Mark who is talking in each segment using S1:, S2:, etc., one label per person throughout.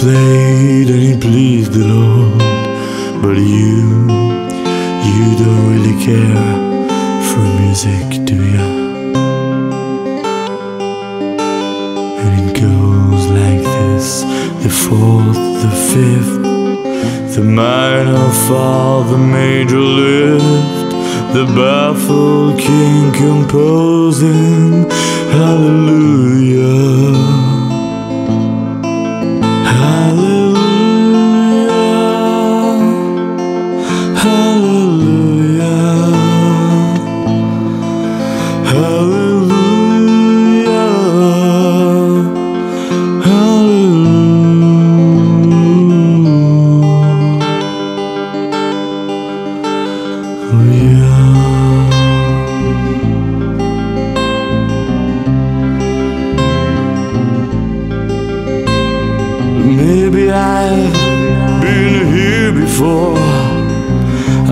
S1: please the Lord. But you, you don't really care for music, do ya? And it goes like this the fourth, the fifth, the minor fall, the major lift, the baffled king composing. Hallelujah. Maybe I've been here before.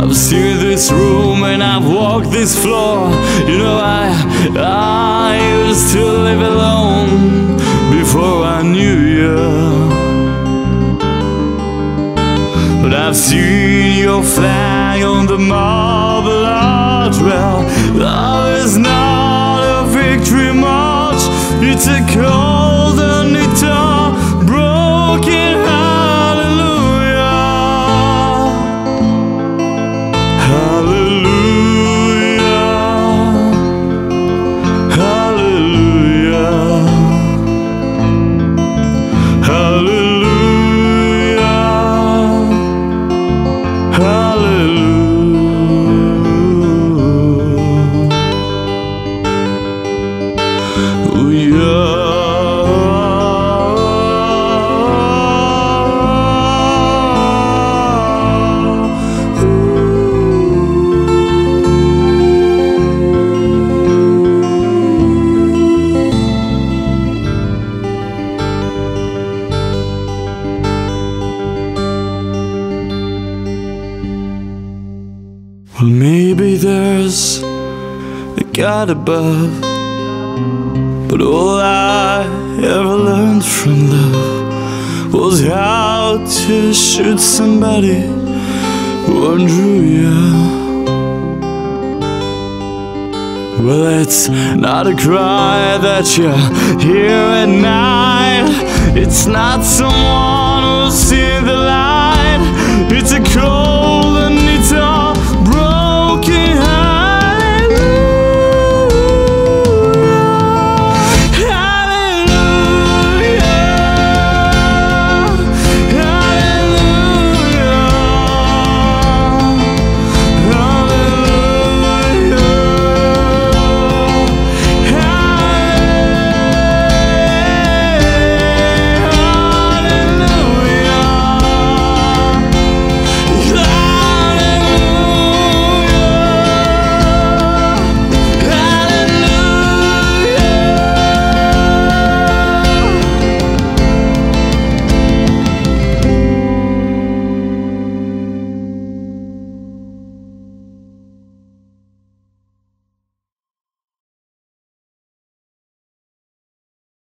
S1: I've seen this room and I've walked this floor. You know, I I used to live alone before I knew you. But I've seen your flag on the marble. Well, love is not a victory march. It's a cold Well, maybe there's a God above, but all I ever learned from love was how to shoot somebody who undrew you. Well, it's not a cry that you hear at night. It's not someone